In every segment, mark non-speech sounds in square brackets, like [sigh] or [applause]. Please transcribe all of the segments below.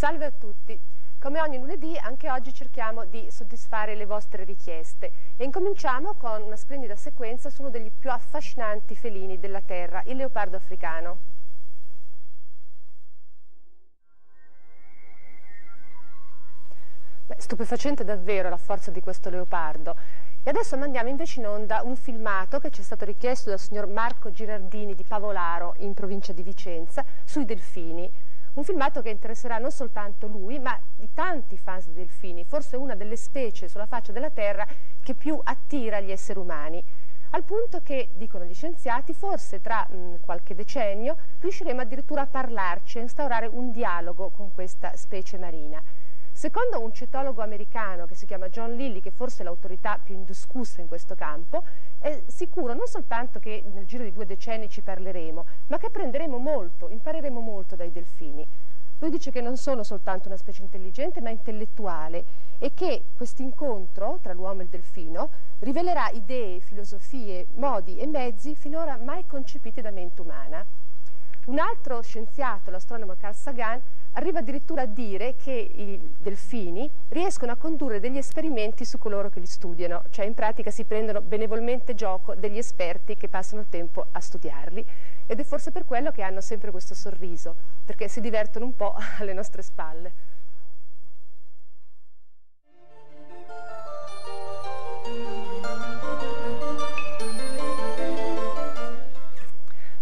Salve a tutti! Come ogni lunedì, anche oggi cerchiamo di soddisfare le vostre richieste e incominciamo con una splendida sequenza su uno degli più affascinanti felini della terra, il leopardo africano. Beh, stupefacente davvero la forza di questo leopardo. E adesso mandiamo invece in onda un filmato che ci è stato richiesto dal signor Marco Girardini di Pavolaro, in provincia di Vicenza, sui delfini. Un filmato che interesserà non soltanto lui, ma di tanti fans di delfini, forse una delle specie sulla faccia della Terra che più attira gli esseri umani. Al punto che, dicono gli scienziati, forse tra mh, qualche decennio riusciremo addirittura a parlarci, a instaurare un dialogo con questa specie marina. Secondo un cetologo americano che si chiama John Lilly, che forse è l'autorità più indiscussa in questo campo, è sicuro non soltanto che nel giro di due decenni ci parleremo, ma che apprenderemo molto, impareremo molto dai delfini. Lui dice che non sono soltanto una specie intelligente, ma intellettuale e che questo incontro tra l'uomo e il delfino rivelerà idee, filosofie, modi e mezzi finora mai concepiti da mente umana. Un altro scienziato, l'astronomo Carl Sagan, arriva addirittura a dire che i delfini riescono a condurre degli esperimenti su coloro che li studiano, cioè in pratica si prendono benevolmente gioco degli esperti che passano il tempo a studiarli ed è forse per quello che hanno sempre questo sorriso, perché si divertono un po' [laughs] alle nostre spalle.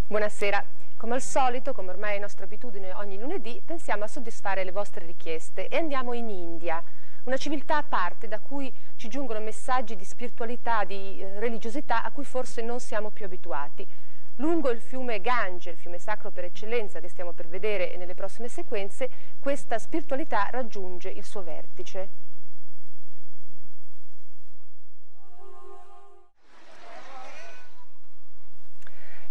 Buonasera. Come al solito, come ormai è nostra abitudine ogni lunedì, pensiamo a soddisfare le vostre richieste e andiamo in India, una civiltà a parte da cui ci giungono messaggi di spiritualità, di eh, religiosità a cui forse non siamo più abituati. Lungo il fiume Gange, il fiume sacro per eccellenza che stiamo per vedere nelle prossime sequenze, questa spiritualità raggiunge il suo vertice.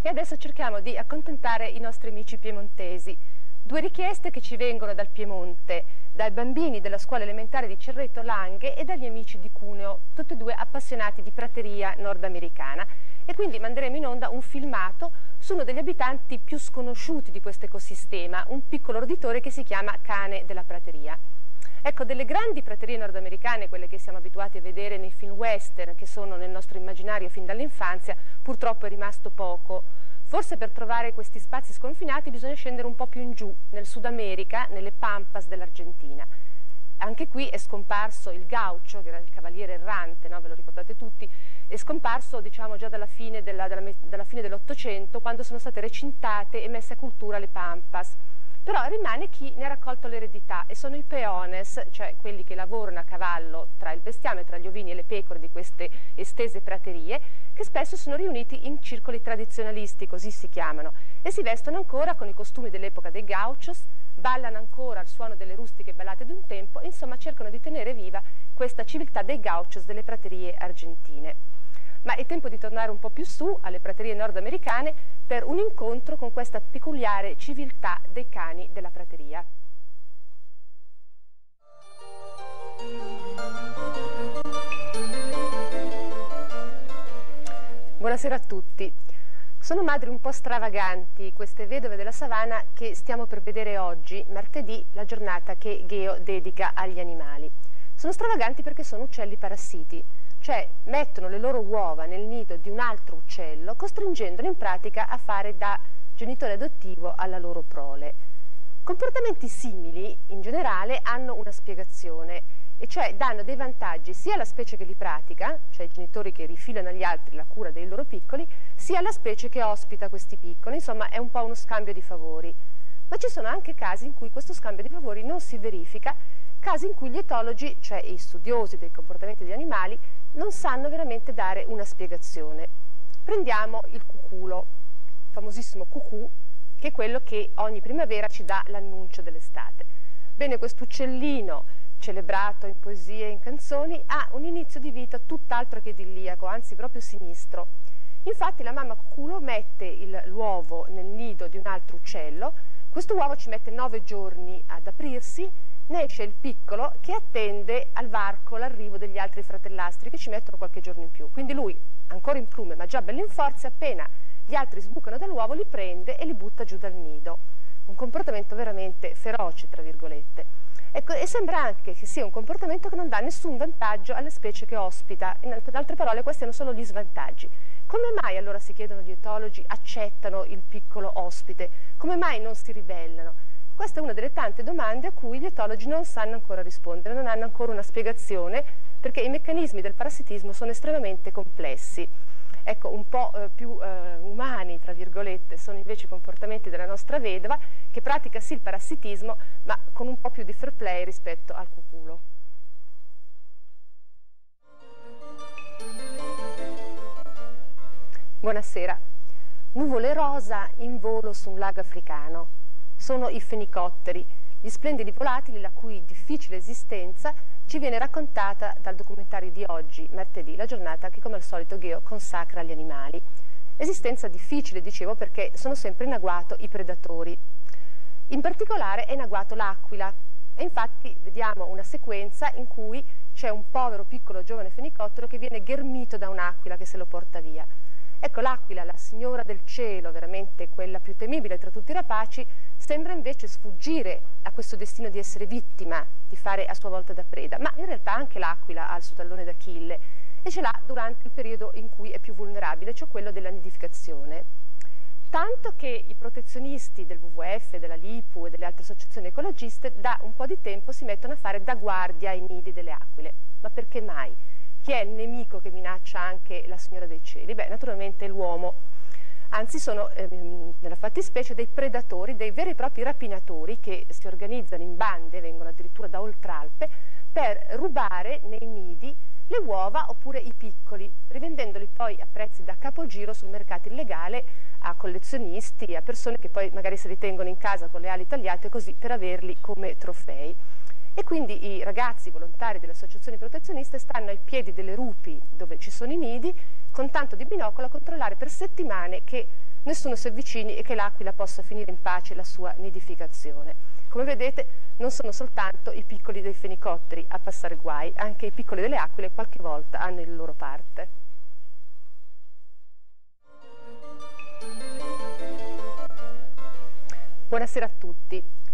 E adesso cerchiamo di accontentare i nostri amici piemontesi. Due richieste che ci vengono dal Piemonte, dai bambini della scuola elementare di Cerreto Langhe e dagli amici di Cuneo, tutti e due appassionati di prateria nordamericana. E quindi manderemo in onda un filmato su uno degli abitanti più sconosciuti di questo ecosistema, un piccolo roditore che si chiama cane della prateria. Ecco, delle grandi praterie nordamericane, quelle che siamo abituati a vedere nei film western, che sono nel nostro immaginario fin dall'infanzia, purtroppo è rimasto poco. Forse per trovare questi spazi sconfinati bisogna scendere un po' più in giù, nel Sud America, nelle pampas dell'Argentina. Anche qui è scomparso il gaucho, che era il cavaliere errante, no? ve lo ricordate tutti, è scomparso diciamo, già dalla fine, dell'Ottocento, quando sono state recintate e messe a cultura le pampas però rimane chi ne ha raccolto l'eredità e sono i peones, cioè quelli che lavorano a cavallo tra il bestiame, tra gli ovini e le pecore di queste estese praterie, che spesso sono riuniti in circoli tradizionalisti, così si chiamano, e si vestono ancora con i costumi dell'epoca dei gauchos, ballano ancora al suono delle rustiche ballate d'un tempo, insomma cercano di tenere viva questa civiltà dei gauchos delle praterie argentine ma è tempo di tornare un po' più su alle praterie nordamericane per un incontro con questa peculiare civiltà dei cani della prateria. Buonasera a tutti. Sono madri un po' stravaganti, queste vedove della savana che stiamo per vedere oggi, martedì, la giornata che Geo dedica agli animali. Sono stravaganti perché sono uccelli parassiti, cioè mettono le loro uova nel nido di un altro uccello, costringendolo in pratica a fare da genitore adottivo alla loro prole. Comportamenti simili, in generale, hanno una spiegazione, e cioè danno dei vantaggi sia alla specie che li pratica, cioè i genitori che rifilano agli altri la cura dei loro piccoli, sia alla specie che ospita questi piccoli, insomma è un po' uno scambio di favori. Ma ci sono anche casi in cui questo scambio di favori non si verifica, casi in cui gli etologi, cioè i studiosi dei comportamenti degli animali, non sanno veramente dare una spiegazione. Prendiamo il cuculo, il famosissimo cucù, che è quello che ogni primavera ci dà l'annuncio dell'estate. Bene, questo uccellino celebrato in poesie e in canzoni ha un inizio di vita tutt'altro che idilliaco, anzi proprio sinistro. Infatti la mamma cuculo mette l'uovo nel nido di un altro uccello, questo uovo ci mette nove giorni ad aprirsi, ne esce il piccolo che attende al varco l'arrivo degli altri fratellastri che ci mettono qualche giorno in più. Quindi lui, ancora in plume ma già bello in forza, appena gli altri sbucano dall'uovo li prende e li butta giù dal nido. un comportamento veramente feroce, tra virgolette. Ecco, e sembra anche che sia un comportamento che non dà nessun vantaggio alle specie che ospita. In altre parole, questi hanno solo gli svantaggi. Come mai allora si chiedono gli etologi accettano il piccolo ospite? Come mai non si ribellano? Questa è una delle tante domande a cui gli etologi non sanno ancora rispondere, non hanno ancora una spiegazione perché i meccanismi del parassitismo sono estremamente complessi. Ecco, un po' eh, più eh, umani, tra virgolette, sono invece i comportamenti della nostra vedova che pratica sì il parassitismo ma con un po' più di fair play rispetto al cuculo. Buonasera. Nuvole rosa in volo su un lago africano sono i fenicotteri, gli splendidi volatili la cui difficile esistenza ci viene raccontata dal documentario di oggi, martedì, la giornata che come al solito Gheo consacra agli animali. Esistenza difficile, dicevo, perché sono sempre in agguato i predatori. In particolare è in agguato l'aquila e infatti vediamo una sequenza in cui c'è un povero piccolo giovane fenicottero che viene ghermito da un'aquila che se lo porta via. Ecco l'aquila, la signora del cielo, veramente quella più temibile tra tutti i rapaci, sembra invece sfuggire a questo destino di essere vittima, di fare a sua volta da preda, ma in realtà anche l'aquila ha il suo tallone d'Achille e ce l'ha durante il periodo in cui è più vulnerabile, cioè quello della nidificazione. Tanto che i protezionisti del WWF, della LIPU e delle altre associazioni ecologiste da un po' di tempo si mettono a fare da guardia ai nidi delle aquile. Ma perché mai? Chi è il nemico che minaccia anche la signora dei cieli? Beh, naturalmente l'uomo anzi sono ehm, nella fattispecie dei predatori, dei veri e propri rapinatori che si organizzano in bande, vengono addirittura da Oltralpe, per rubare nei nidi le uova oppure i piccoli, rivendendoli poi a prezzi da capogiro sul mercato illegale a collezionisti, a persone che poi magari se li tengono in casa con le ali tagliate così per averli come trofei. E quindi i ragazzi volontari delle associazioni protezioniste stanno ai piedi delle rupi dove ci sono i nidi con tanto di binocolo a controllare per settimane che nessuno si avvicini e che l'aquila possa finire in pace la sua nidificazione. Come vedete non sono soltanto i piccoli dei fenicotteri a passare guai, anche i piccoli delle aquile qualche volta hanno il loro parte. Buonasera a tutti.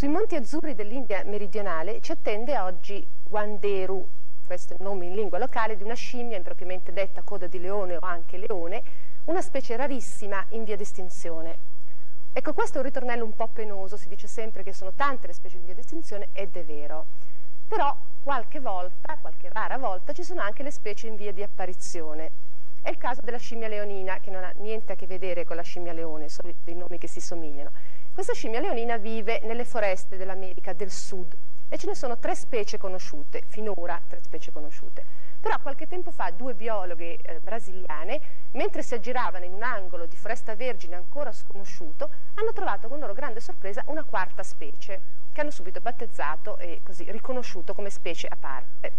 Sui monti azzurri dell'India meridionale ci attende oggi Wanderu, questo è il nome in lingua locale, di una scimmia impropriamente detta coda di leone o anche leone, una specie rarissima in via d'estinzione. Ecco, questo è un ritornello un po' penoso, si dice sempre che sono tante le specie in via d'estinzione ed è vero. Però qualche volta, qualche rara volta, ci sono anche le specie in via di apparizione. È il caso della scimmia leonina, che non ha niente a che vedere con la scimmia leone, sono dei nomi che si somigliano. Questa scimmia leonina vive nelle foreste dell'America del Sud, e ce ne sono tre specie conosciute, finora tre specie conosciute. Però qualche tempo fa due biologhe eh, brasiliane, mentre si aggiravano in un angolo di foresta vergine ancora sconosciuto, hanno trovato con loro grande sorpresa una quarta specie, che hanno subito battezzato e così riconosciuto come specie a parte.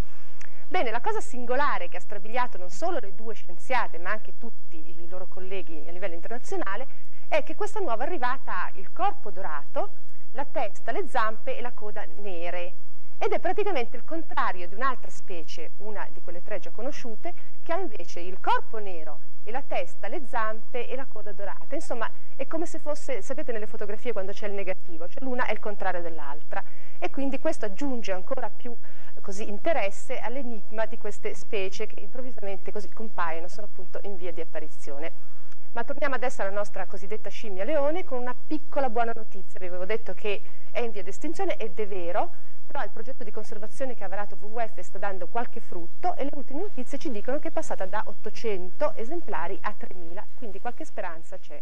Bene, la cosa singolare che ha strabiliato non solo le due scienziate, ma anche tutti i loro colleghi a livello internazionale, è che questa nuova arrivata ha il corpo dorato, la testa, le zampe e la coda nere ed è praticamente il contrario di un'altra specie, una di quelle tre già conosciute, che ha invece il corpo nero e la testa, le zampe e la coda dorata. Insomma, è come se fosse, sapete nelle fotografie quando c'è il negativo, cioè l'una è il contrario dell'altra. E quindi questo aggiunge ancora più così, interesse all'enigma di queste specie che improvvisamente così compaiono, sono appunto in via di apparizione. Ma torniamo adesso alla nostra cosiddetta scimmia leone con una piccola buona notizia. Vi avevo detto che è in via d'estinzione ed è vero, però il progetto di conservazione che ha varato WWF sta dando qualche frutto e le ultime notizie ci dicono che è passata da 800 esemplari a 3000, quindi qualche speranza c'è.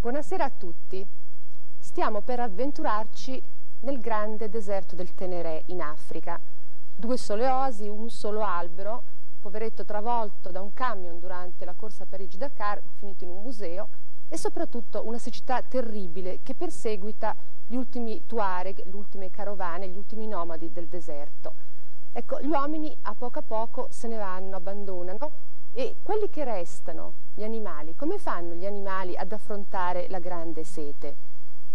Buonasera a tutti. Stiamo per avventurarci nel grande deserto del Teneré in Africa due sole oasi, un solo albero, poveretto travolto da un camion durante la corsa Parigi-Dakar, finito in un museo, e soprattutto una siccità terribile che perseguita gli ultimi Tuareg, le ultime carovane, gli ultimi nomadi del deserto. Ecco, gli uomini a poco a poco se ne vanno, abbandonano e quelli che restano, gli animali, come fanno gli animali ad affrontare la grande sete?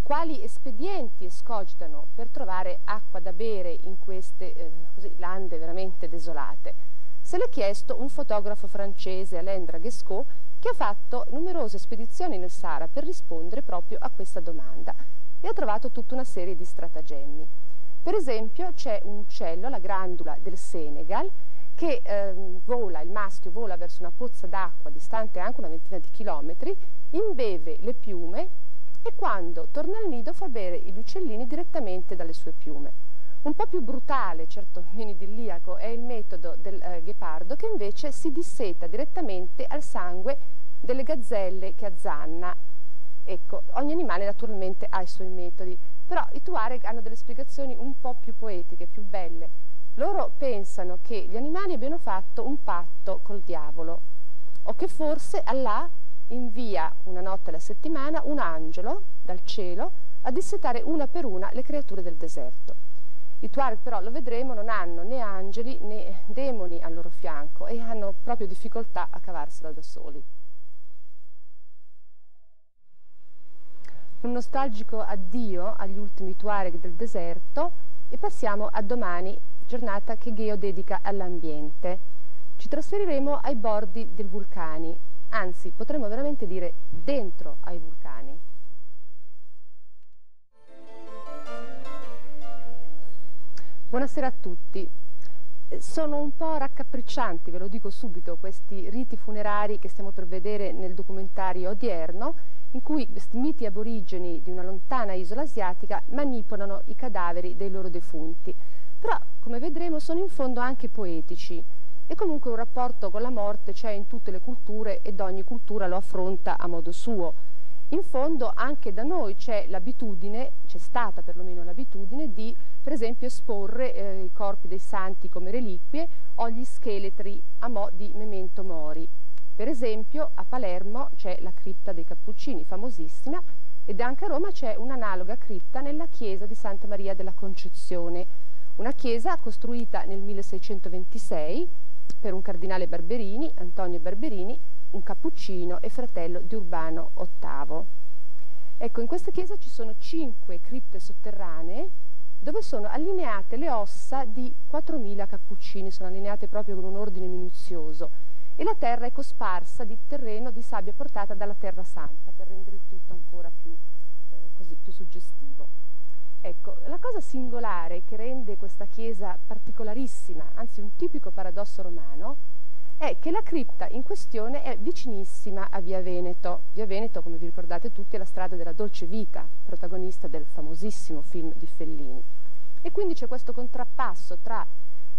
Quali espedienti escogitano per trovare acqua da bere in queste eh, così, lande veramente desolate. Se l'è chiesto un fotografo francese, Alain Draguescot, che ha fatto numerose spedizioni nel Sahara per rispondere proprio a questa domanda e ha trovato tutta una serie di stratagemmi. Per esempio c'è un uccello, la grandula del Senegal, che eh, vola, il maschio vola verso una pozza d'acqua distante anche una ventina di chilometri, imbeve le piume e quando torna al nido fa bere gli uccellini direttamente dalle sue piume. Un po' più brutale, certo [laughs] meno idilliaco, è il metodo del eh, ghepardo che invece si disseta direttamente al sangue delle gazzelle che azzanna. Ecco, ogni animale naturalmente ha i suoi metodi, però i Tuareg hanno delle spiegazioni un po' più poetiche, più belle. Loro pensano che gli animali abbiano fatto un patto col diavolo o che forse Allah invia una notte alla settimana un angelo dal cielo a dissetare una per una le creature del deserto. I Tuareg però, lo vedremo, non hanno né angeli né demoni al loro fianco e hanno proprio difficoltà a cavarsela da soli. Un nostalgico addio agli ultimi Tuareg del deserto e passiamo a domani, giornata che Geo dedica all'ambiente. Ci trasferiremo ai bordi dei vulcani, anzi potremmo veramente dire dentro ai vulcani. Buonasera a tutti. Sono un po' raccapriccianti, ve lo dico subito, questi riti funerari che stiamo per vedere nel documentario odierno, in cui questi miti aborigeni di una lontana isola asiatica manipolano i cadaveri dei loro defunti. Però, come vedremo, sono in fondo anche poetici e comunque un rapporto con la morte c'è in tutte le culture ed ogni cultura lo affronta a modo suo. In fondo anche da noi c'è l'abitudine, c'è stata perlomeno l'abitudine di per esempio esporre eh, i corpi dei santi come reliquie o gli scheletri a mo' di memento mori. Per esempio a Palermo c'è la cripta dei Cappuccini, famosissima, ed anche a Roma c'è un'analoga cripta nella chiesa di Santa Maria della Concezione, una chiesa costruita nel 1626 per un cardinale Barberini, Antonio Barberini, un cappuccino e fratello di Urbano VIII. Ecco, in questa chiesa ci sono cinque cripte sotterranee dove sono allineate le ossa di 4.000 cappuccini, sono allineate proprio con un ordine minuzioso e la terra è cosparsa di terreno di sabbia portata dalla Terra Santa per rendere il tutto ancora più, eh, così, più suggestivo. Ecco, la cosa singolare che rende questa chiesa particolarissima, anzi un tipico paradosso romano, è che la cripta in questione è vicinissima a Via Veneto. Via Veneto, come vi ricordate tutti, è la strada della dolce vita, protagonista del famosissimo film di Fellini. E quindi c'è questo contrappasso tra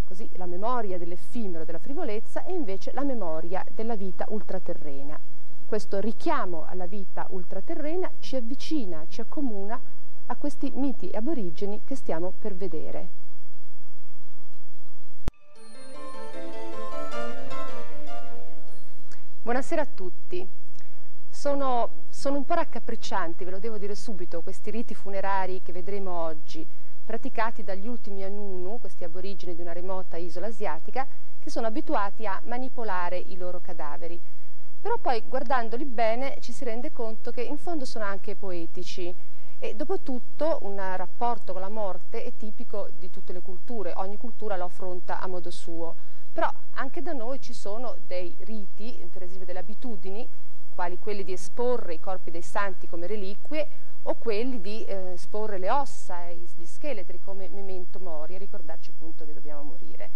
così, la memoria dell'effimero, della frivolezza e invece la memoria della vita ultraterrena. Questo richiamo alla vita ultraterrena ci avvicina, ci accomuna a questi miti aborigeni che stiamo per vedere. Buonasera a tutti. Sono, sono, un po' raccapriccianti, ve lo devo dire subito, questi riti funerari che vedremo oggi, praticati dagli ultimi Anunu, questi aborigeni di una remota isola asiatica, che sono abituati a manipolare i loro cadaveri. Però poi, guardandoli bene, ci si rende conto che in fondo sono anche poetici. E dopo tutto un rapporto con la morte è tipico di tutte le culture, ogni cultura lo affronta a modo suo. Però anche da noi ci sono dei riti, per esempio delle abitudini, quali quelli di esporre i corpi dei santi come reliquie o quelli di eh, esporre le ossa e gli scheletri come memento mori e ricordarci appunto che dobbiamo morire.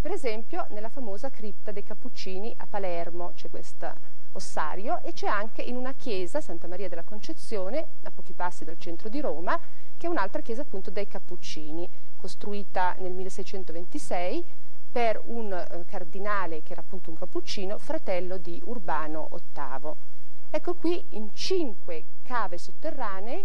Per esempio nella famosa cripta dei Cappuccini a Palermo c'è questo ossario e c'è anche in una chiesa, Santa Maria della Concezione, a pochi passi dal centro di Roma, che è un'altra chiesa appunto dei Cappuccini, costruita nel 1626 per un eh, cardinale che era appunto un cappuccino, fratello di Urbano VIII. Ecco qui in cinque cave sotterranee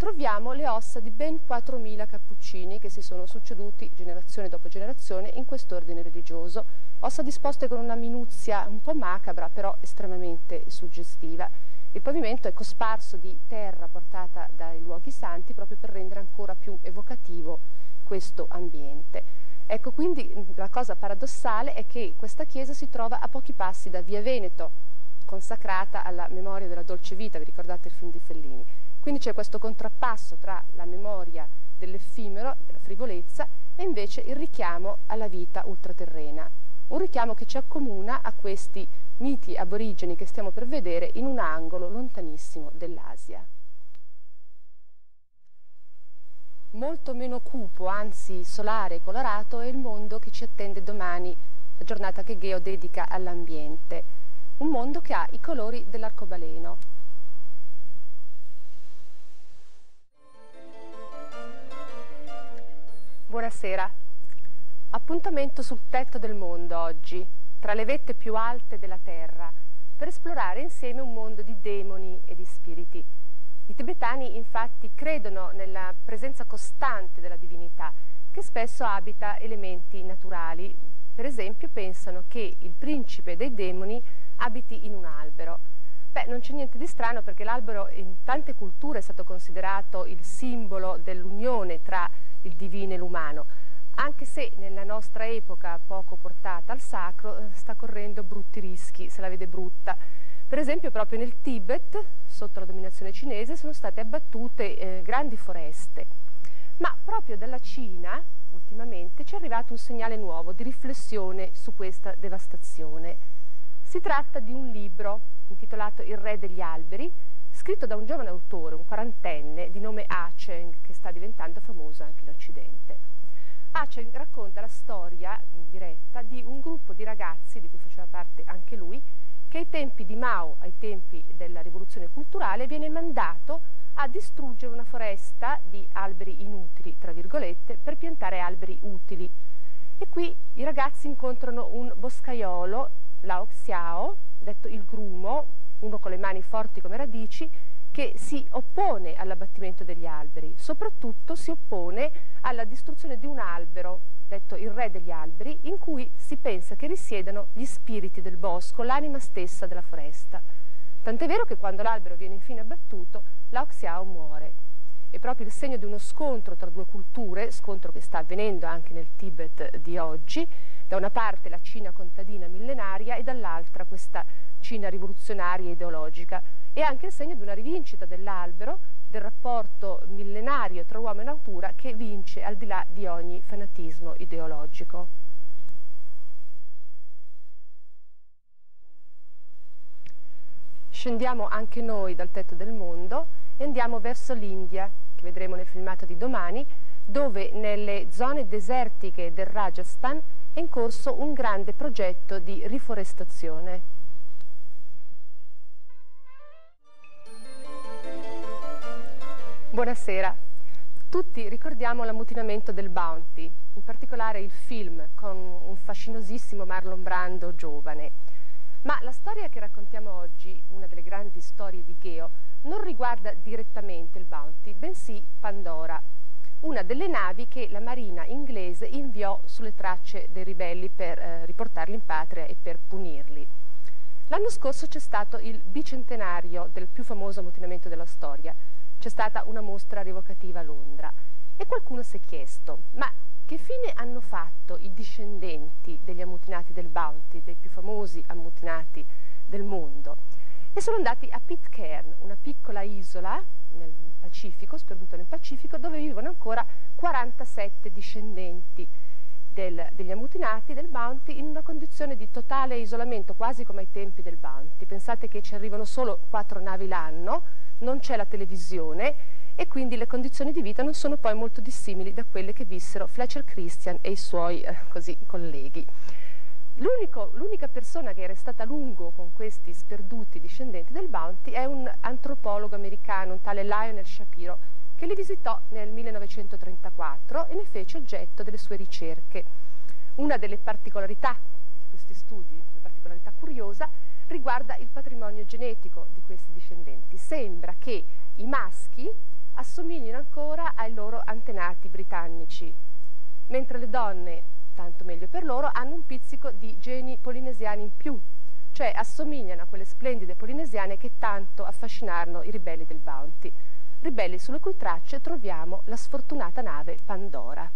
troviamo le ossa di ben 4.000 cappuccini che si sono succeduti generazione dopo generazione in quest'ordine religioso, ossa disposte con una minuzia un po' macabra però estremamente suggestiva. Il pavimento è cosparso di terra portata dai luoghi santi proprio per rendere ancora più evocativo questo ambiente. Ecco, quindi la cosa paradossale è che questa chiesa si trova a pochi passi da Via Veneto, consacrata alla memoria della dolce vita, vi ricordate il film di Fellini. Quindi c'è questo contrappasso tra la memoria dell'effimero, della frivolezza, e invece il richiamo alla vita ultraterrena. un richiamo che ci accomuna a questi miti aborigeni che stiamo per vedere in un angolo lontanissimo dell'Asia. Molto meno cupo, anzi solare e colorato, è il mondo che ci attende domani, la giornata che Geo dedica all'ambiente. Un mondo che ha i colori dell'arcobaleno. Buonasera. Appuntamento sul tetto del mondo oggi, tra le vette più alte della terra, per esplorare insieme un mondo di demoni e di spiriti. I tibetani infatti credono nella presenza costante della divinità, che spesso abita elementi naturali. Per esempio pensano che il principe dei demoni abiti in un albero. Beh, non c'è niente di strano perché l'albero in tante culture è stato considerato il simbolo dell'unione tra il divino e l'umano anche se nella nostra epoca poco portata al sacro eh, sta correndo brutti rischi, se la vede brutta. Per esempio proprio nel Tibet, sotto la dominazione cinese, sono state abbattute eh, grandi foreste, ma proprio dalla Cina ultimamente ci è arrivato un segnale nuovo di riflessione su questa devastazione. Si tratta di un libro intitolato Il re degli alberi, scritto da un giovane autore, un quarantenne, di nome Cheng, che sta diventando famoso anche in Occidente. Ace racconta la storia in diretta di un gruppo di ragazzi, di cui faceva parte anche lui, che ai tempi di Mao, ai tempi della rivoluzione culturale, viene mandato a distruggere una foresta di alberi inutili, tra virgolette, per piantare alberi utili. E qui i ragazzi incontrano un boscaiolo, Lao Xiao, detto il grumo, uno con le mani forti come radici, che si oppone all'abbattimento degli alberi, soprattutto si oppone alla distruzione di un albero, detto il re degli alberi, in cui si pensa che risiedano gli spiriti del bosco, l'anima stessa della foresta. Tant'è vero che quando l'albero viene infine abbattuto, Lao Xiao muore. È proprio il segno di uno scontro tra due culture, scontro che sta avvenendo anche nel Tibet di oggi, da una parte la Cina contadina millenaria e dall'altra questa Cina rivoluzionaria e ideologica. È anche il segno di una rivincita dell'albero, del rapporto millenario tra uomo e natura che vince al di là di ogni fanatismo ideologico. Scendiamo anche noi dal tetto del mondo e andiamo verso l'India, che vedremo nel filmato di domani, dove nelle zone desertiche del Rajasthan è in corso un grande progetto di riforestazione. Buonasera. Tutti ricordiamo l'ammutinamento del Bounty, in particolare il film con un fascinosissimo Marlon Brando giovane. Ma la storia che raccontiamo oggi, una delle grandi storie di Geo, non riguarda direttamente il Bounty, bensì Pandora, una delle navi che la marina inglese inviò sulle tracce dei ribelli per eh, riportarli in patria e per punirli. L'anno scorso c'è stato il bicentenario del più famoso ammutinamento della storia, c'è stata una mostra rievocativa a Londra e qualcuno si è chiesto, ma che fine hanno fatto i discendenti degli ammutinati del Bounty, dei più famosi ammutinati del mondo? E sono andati a Pitcairn, una piccola isola nel Pacifico, sperduta nel Pacifico, dove vivono ancora 47 discendenti del, degli ammutinati del Bounty in una condizione di totale isolamento, quasi come ai tempi del Bounty. Pensate che ci arrivano solo quattro navi l'anno, non c'è la televisione e quindi le condizioni di vita non sono poi molto dissimili da quelle che vissero Fletcher Christian e i suoi eh, così, colleghi. L'unica persona che è restata a lungo con questi sperduti discendenti del Bounty è un antropologo americano, un tale Lionel Shapiro, che li visitò nel 1934 e ne fece oggetto delle sue ricerche. Una delle particolarità di questi studi, una particolarità curiosa, riguarda il patrimonio genetico di questi discendenti. Sembra che i maschi assomiglino ancora ai loro antenati britannici, mentre le donne, tanto meglio per loro, hanno un pizzico di geni polinesiani in più, cioè assomigliano a quelle splendide polinesiane che tanto affascinarono i ribelli del Bounty, ribelli sulle cui tracce troviamo la sfortunata nave Pandora.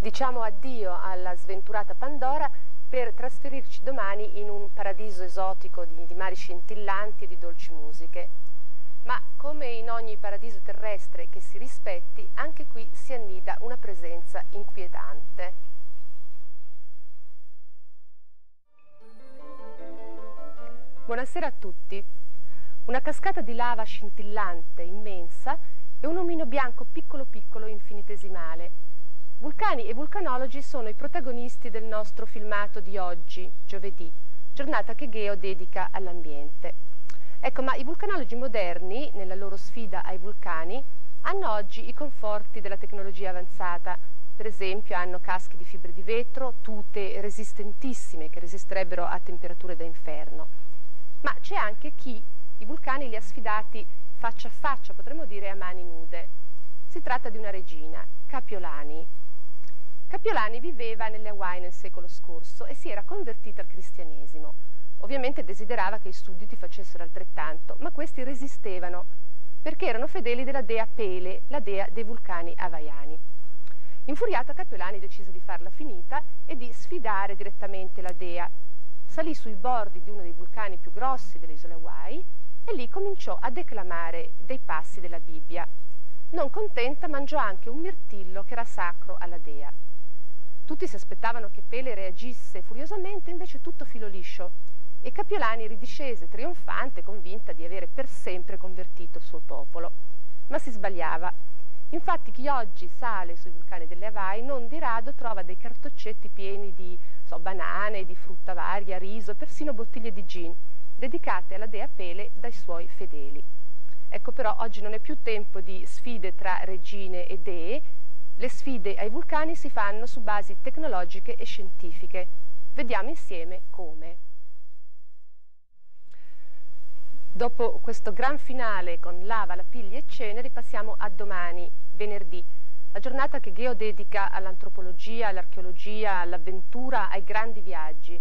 Diciamo addio alla sventurata Pandora per trasferirci domani in un paradiso esotico di, di mari scintillanti e di dolci musiche. Ma come in ogni paradiso terrestre che si rispetti, anche qui si annida una presenza inquietante. Buonasera a tutti. Una cascata di lava scintillante, immensa, e un omino bianco piccolo piccolo infinitesimale. Vulcani e vulcanologi sono i protagonisti del nostro filmato di oggi, giovedì, giornata che Geo dedica all'ambiente. Ecco, ma i vulcanologi moderni, nella loro sfida ai vulcani, hanno oggi i conforti della tecnologia avanzata. Per esempio hanno caschi di fibre di vetro, tute resistentissime che resisterebbero a temperature da inferno. Ma c'è anche chi i vulcani li ha sfidati faccia a faccia, potremmo dire a mani nude. Si tratta di una regina, Capiolani. Capiolani viveva nelle Hawaii nel secolo scorso e si era convertita al cristianesimo. Ovviamente desiderava che i sudditi facessero altrettanto, ma questi resistevano perché erano fedeli della dea Pele, la dea dei vulcani havaiani. Infuriata Capiolani decise di farla finita e di sfidare direttamente la dea. Salì sui bordi di uno dei vulcani più grossi delle isole Hawaii e lì cominciò a declamare dei passi della Bibbia. Non contenta mangiò anche un mirtillo che era sacro alla dea. Tutti si aspettavano che Pele reagisse furiosamente, invece tutto filo liscio e Capiolani ridiscese trionfante, convinta di avere per sempre convertito il suo popolo. Ma si sbagliava. Infatti chi oggi sale sui vulcani delle Hawaii non di rado trova dei cartoccetti pieni di so, banane, di frutta varia, riso, persino bottiglie di gin dedicate alla dea Pele dai suoi fedeli. Ecco però oggi non è più tempo di sfide tra regine e dee, le sfide ai vulcani si fanno su basi tecnologiche e scientifiche. Vediamo insieme come. Dopo questo gran finale con lava, lapigli e ceneri passiamo a domani, venerdì, la giornata che Geo dedica all'antropologia, all'archeologia, all'avventura, ai grandi viaggi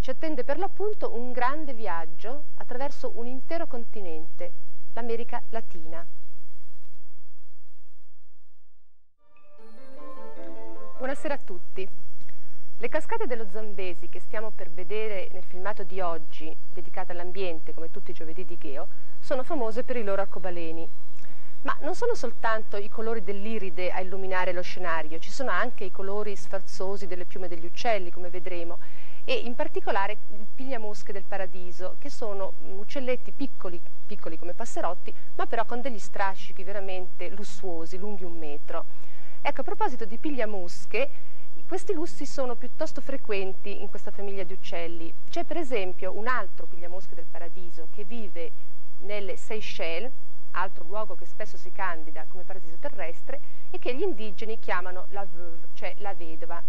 ci attende per l'appunto un grande viaggio attraverso un intero continente, l'America Latina. Buonasera a tutti. Le cascate dello Zambesi che stiamo per vedere nel filmato di oggi, dedicate all'ambiente come tutti i giovedì di Geo, sono famose per i loro arcobaleni. Ma non sono soltanto i colori dell'iride a illuminare lo scenario, ci sono anche i colori sfarzosi delle piume degli uccelli, come vedremo, e in particolare il pigliamosche del paradiso, che sono uccelletti piccoli, piccoli come passerotti, ma però con degli strascichi veramente lussuosi, lunghi un metro. Ecco, a proposito di pigliamosche, questi lussi sono piuttosto frequenti in questa famiglia di uccelli. C'è per esempio un altro pigliamosche del paradiso che vive nelle Seychelles, altro luogo che spesso si candida come paradiso terrestre, e che gli indigeni chiamano la veuve, cioè la vedova.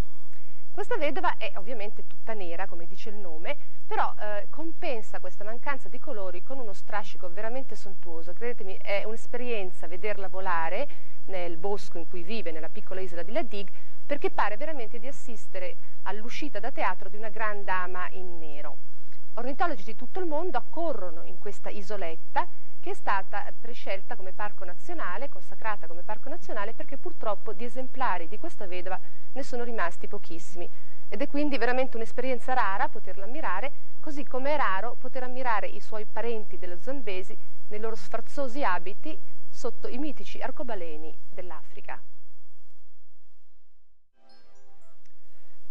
Questa vedova è ovviamente tutta nera, come dice il nome, però eh, compensa questa mancanza di colori con uno strascico veramente sontuoso. Credetemi, è un'esperienza vederla volare nel bosco in cui vive, nella piccola isola di Ladig, perché pare veramente di assistere all'uscita da teatro di una gran dama in nero. Ornitologi di tutto il mondo accorrono in questa isoletta che è stata prescelta come parco nazionale, consacrata come parco nazionale, perché purtroppo di esemplari di questa vedova ne sono rimasti pochissimi. Ed è quindi veramente un'esperienza rara poterla ammirare, così come è raro poter ammirare i suoi parenti dello Zambesi nei loro sfarzosi abiti sotto i mitici arcobaleni dell'Africa.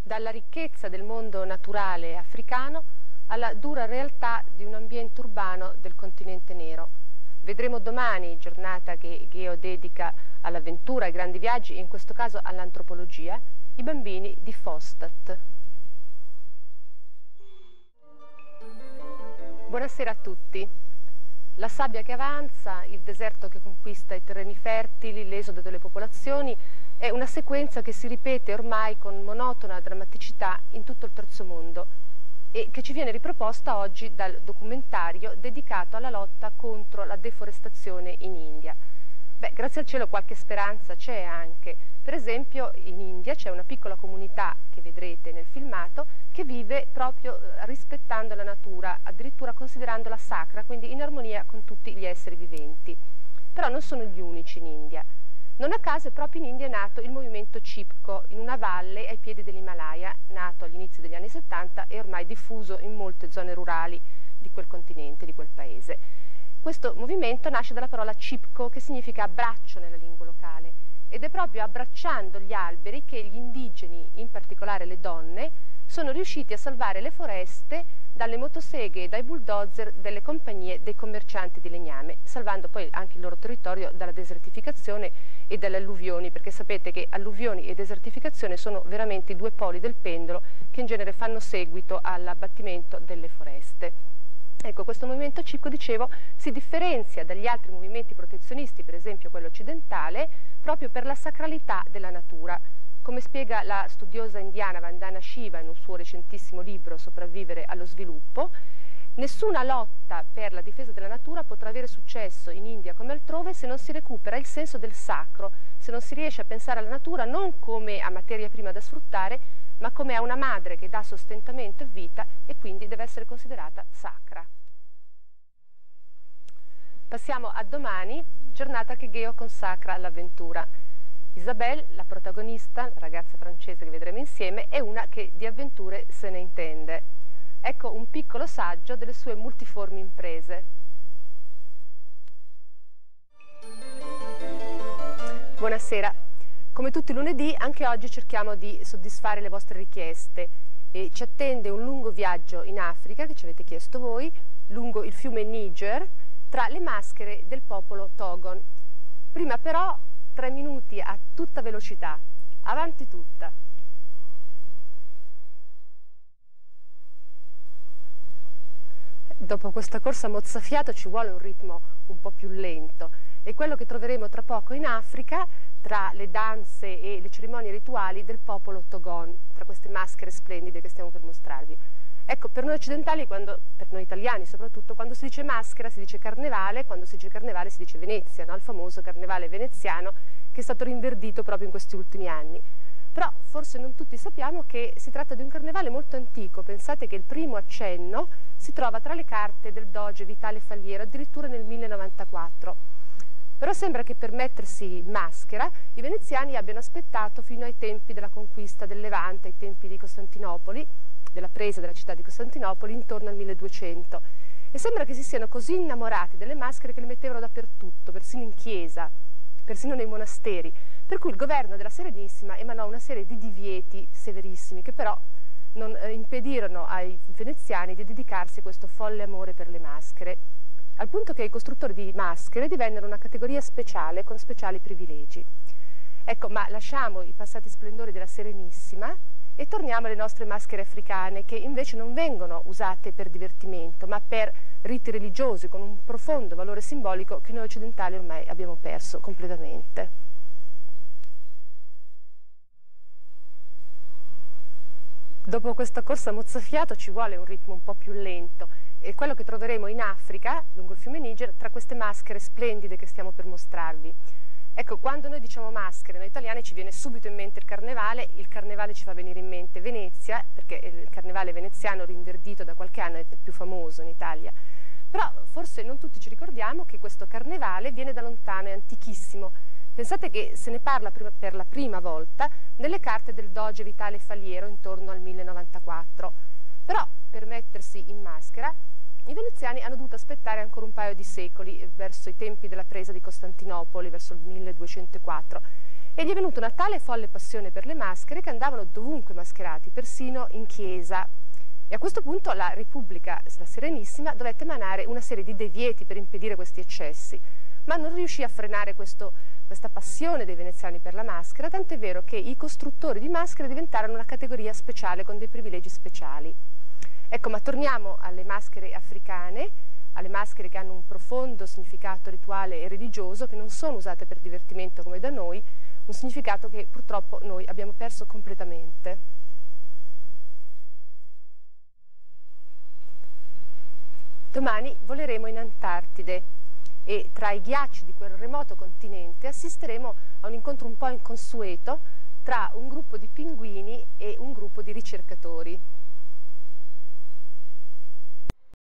Dalla ricchezza del mondo naturale africano alla dura realtà di un ambiente urbano del continente nero. Vedremo domani, giornata che Geo dedica all'avventura, ai grandi viaggi in questo caso all'antropologia, i bambini di Fostat. Buonasera a tutti. La sabbia che avanza, il deserto che conquista i terreni fertili, l'esodo delle popolazioni è una sequenza che si ripete ormai con monotona drammaticità in tutto il terzo mondo e che ci viene riproposta oggi dal documentario dedicato alla lotta contro la deforestazione in India. Beh, grazie al cielo qualche speranza c'è anche. Per esempio in India c'è una piccola comunità che vedrete nel filmato che vive proprio eh, rispettando la natura, addirittura considerandola sacra, quindi in armonia con tutti gli esseri viventi. Però non sono gli unici in India. Non a caso proprio in India è nato il movimento Cipco, in una valle ai piedi dell'Himalaya, nato agli inizi degli anni 70 e ormai diffuso in molte zone rurali di quel continente, di quel paese. questo movimento nasce dalla parola cipco che significa abbraccio nella lingua locale ed è proprio abbracciando gli alberi che gli indigeni, in particolare le donne, sono riusciti a salvare le foreste dalle motoseghe e dai bulldozer delle compagnie dei commercianti di legname, salvando poi anche il loro territorio dalla desertificazione e dalle alluvioni, perché sapete che alluvioni e desertificazione sono veramente i due poli del pendolo che in genere fanno seguito all'abbattimento delle foreste. Ecco, questo movimento cicco, dicevo, si differenzia dagli altri movimenti protezionisti, per esempio quello occidentale, proprio per la sacralità della natura. Come spiega la studiosa indiana Vandana Shiva in un suo recentissimo libro Sopravvivere allo sviluppo, nessuna lotta per la difesa della natura potrà avere successo in India come altrove se non si recupera il senso del sacro, se non si riesce a pensare alla natura non come a materia prima da sfruttare, ma come a una madre che dà sostentamento e vita e quindi deve essere considerata sacra. Passiamo a domani, giornata che Geo consacra all'avventura. Isabelle, la protagonista, la ragazza francese che vedremo insieme, è una che di avventure se ne intende. Ecco un piccolo saggio delle sue multiformi imprese. Buonasera. Come tutti i lunedì, anche oggi cerchiamo di soddisfare le vostre richieste. E ci attende un lungo viaggio in Africa, che ci avete chiesto voi, lungo il fiume Niger, tra le maschere del popolo Togon. Prima però tre minuti a tutta velocità. Avanti tutta. Dopo questa corsa mozzafiato ci vuole un ritmo un po' più lento e quello che troveremo tra poco in Africa tra le danze e le cerimonie rituali del popolo Togon, tra queste maschere splendide che stiamo per mostrarvi. Ecco, per noi occidentali, quando, per noi italiani soprattutto, quando si dice maschera si dice carnevale, quando si dice carnevale si dice Venezia, no? il famoso carnevale veneziano che è stato rinverdito proprio in questi ultimi anni. Però forse non tutti sappiamo che si tratta di un carnevale molto antico, pensate che il primo accenno si trova tra le carte del doge Vitale Falliero addirittura nel 1094. Però sembra che per mettersi in maschera i veneziani abbiano aspettato fino ai tempi della conquista del Levante, ai tempi di Costantinopoli, della presa della città di Costantinopoli intorno al 1200 e sembra che si siano così innamorati delle maschere che le mettevano dappertutto, persino in chiesa, persino nei monasteri, per cui il governo della Serenissima emanò una serie di divieti severissimi che però non eh, impedirono ai veneziani di dedicarsi a questo folle amore per le maschere, al punto che i costruttori di maschere divennero una categoria speciale con speciali privilegi. Ecco, ma lasciamo i passati splendori della Serenissima e torniamo alle nostre maschere africane che invece non vengono usate per divertimento ma per riti religiosi con un profondo valore simbolico che noi occidentali ormai abbiamo perso completamente. Dopo questa corsa mozzafiato ci vuole un ritmo un po' più lento e quello che troveremo in Africa, lungo il fiume Niger, tra queste maschere splendide che stiamo per mostrarvi. Ecco, quando noi diciamo maschere, noi italiani ci viene subito in mente il carnevale, il carnevale ci fa venire in mente Venezia, perché il carnevale veneziano rinverdito da qualche anno è il più famoso in Italia. Però forse non tutti ci ricordiamo che questo carnevale viene da lontano, è antichissimo. Pensate che se ne parla per la prima volta nelle carte del Doge Vitale Faliero intorno al 1094. Però per mettersi in maschera i veneziani hanno dovuto aspettare ancora un paio di secoli, eh, verso i tempi della presa di Costantinopoli, verso il 1204, e gli è venuta una tale folle passione per le maschere che andavano dovunque mascherati, persino in chiesa. E a questo punto la Repubblica, la Serenissima, dovette emanare una serie di devieti per impedire questi eccessi, ma non riuscì a frenare questo, questa passione dei veneziani per la maschera, tant'è vero che i costruttori di maschere diventarono una categoria speciale con dei privilegi speciali. Ecco, ma torniamo alle maschere africane, alle maschere che hanno un profondo significato rituale e religioso, che non sono usate per divertimento come da noi, un significato che purtroppo noi abbiamo perso completamente. Domani voleremo in Antartide e tra i ghiacci di quel remoto continente assisteremo a un incontro un po' inconsueto tra un gruppo di pinguini e un gruppo di ricercatori.